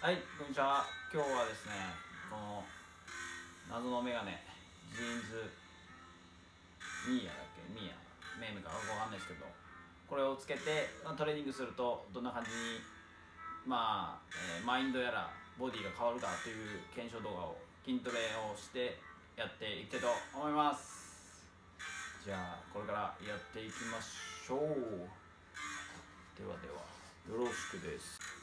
はい、こんにちは。今日はですね、この謎のメガネ、ジーンズミーヤだっけ？ミーヤ、メームかわかんないですけど、これをつけてまトレーニングするとどんな感じに、まあ、えーマインドやらボディが変わるかという検証動画を筋トレをしてやっていきたいと思います。じゃあ、これからやっていきましょう。ではでは、よろしくです。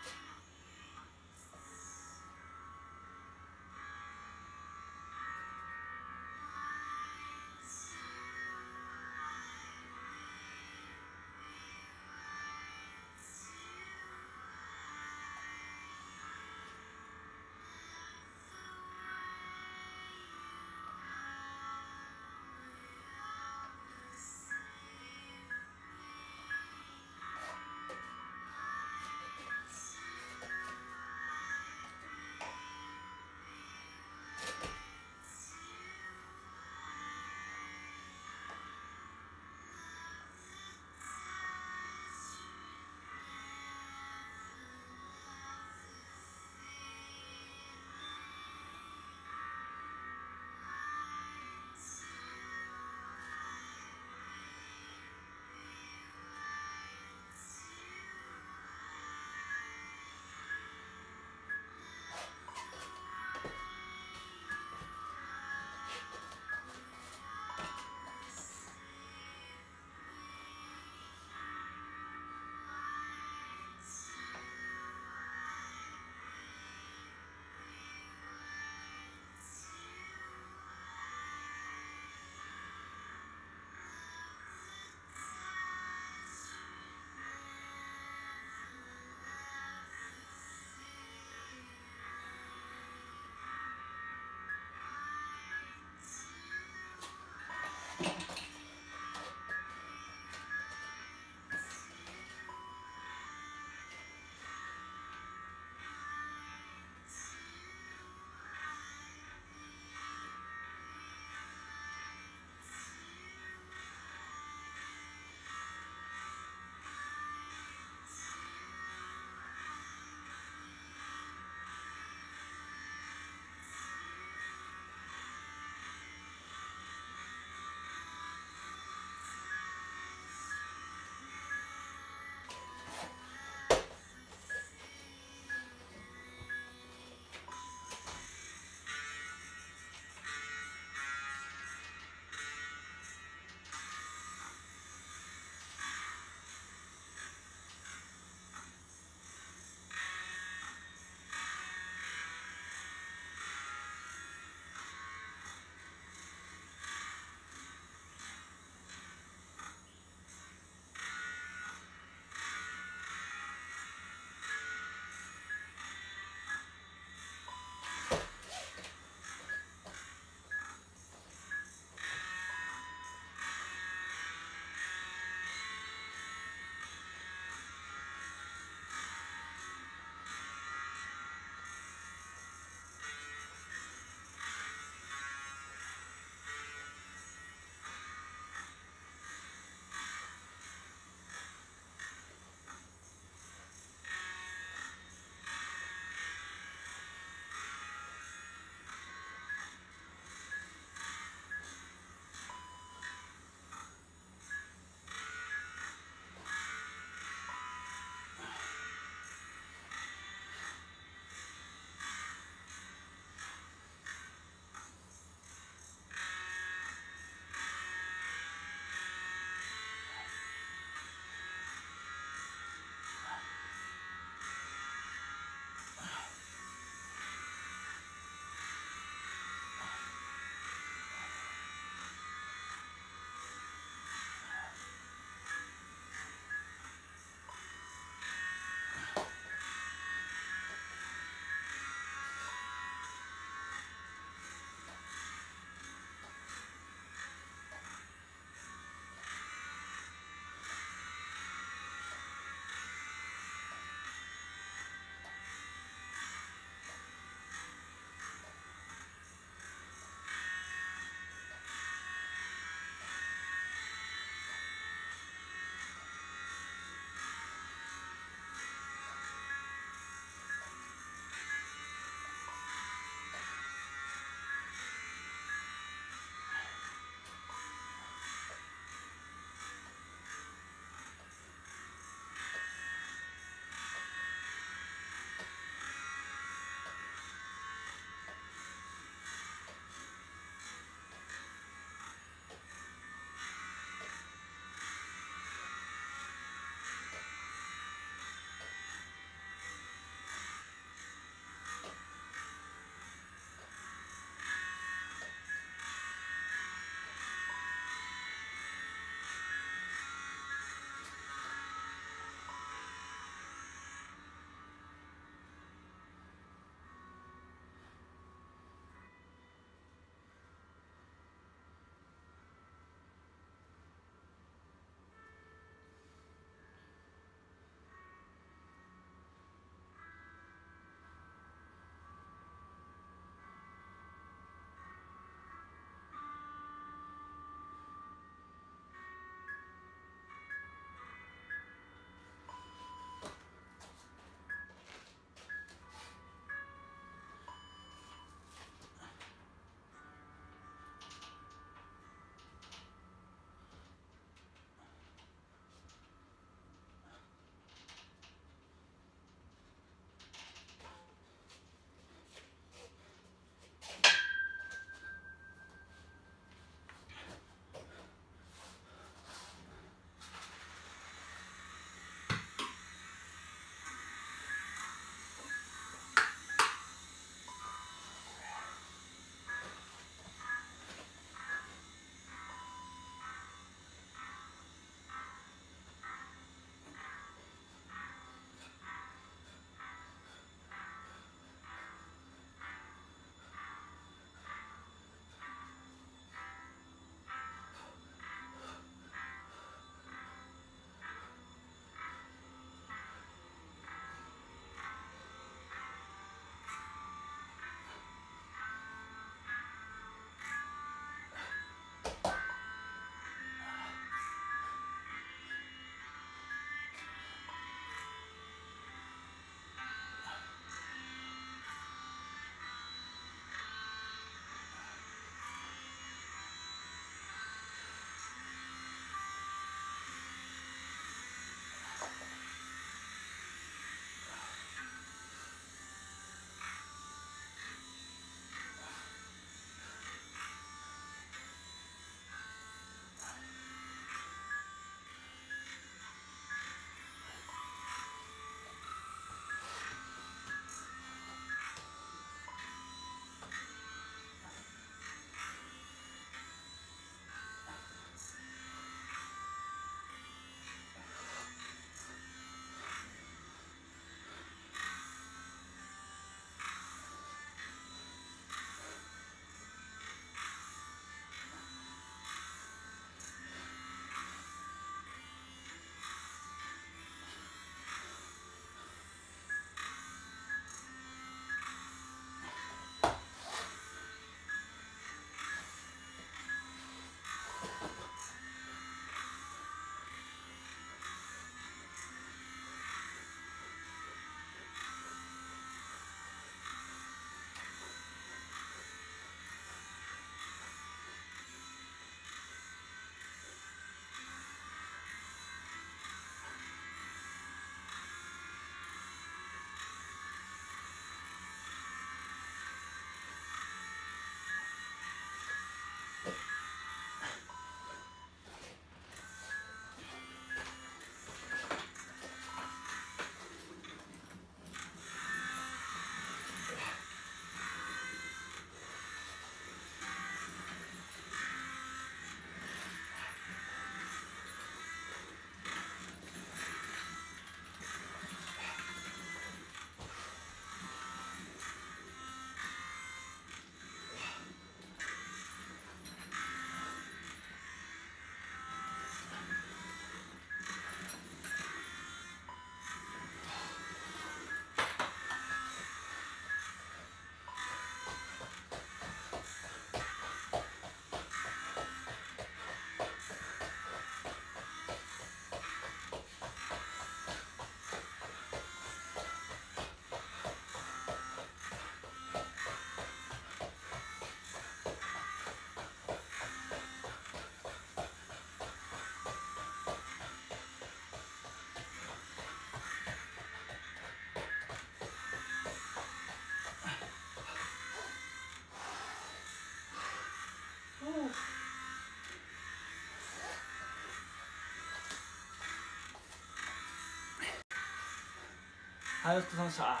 はいお疲れ様でした。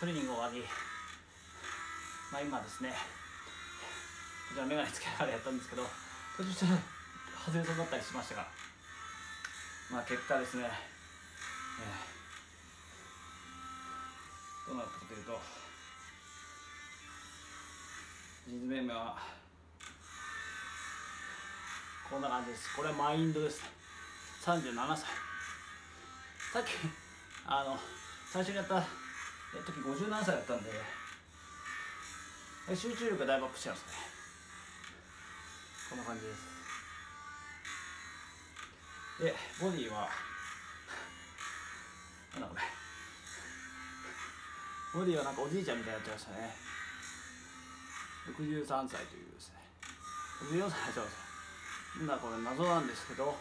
トレーニング終わり。まあ今ですね。じゃあ眼鏡つけながらやったんですけど途中ちょっと外れそうになったりしましたがまあ結果ですね、えーどうなったかというとジーンズメームはこんな感じです。これはマインドです。37歳さっきあの最初にやった時57歳だったんで集中力がだいぶアップしてますね。こんな感じです。でボディはなんだこれ。ボディはなんかおじいちゃんみたいになっちゃいましたね。63歳というですね。64歳になっちゃいましたなんだこれ謎なんですけど、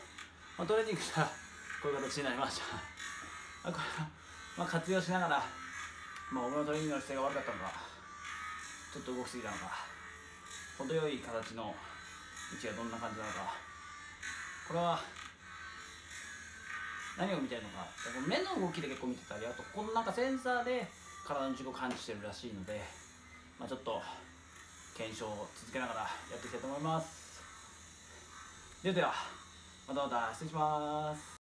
まあ、トレーニングしたらこういう形になりました。あこれは、まあ、活用しながら、まあ、俺のトレーニングの姿勢が悪かったのかちょっと動きすぎたのか程よい形の位置がどんな感じなのかこれは何を見てるのか目の動きで結構見てたりあとこのなんかセンサーで体の軸を感知してるらしいので、まあ、ちょっと検証を続けながらやっていきたいと思います。ではではまたまた失礼します。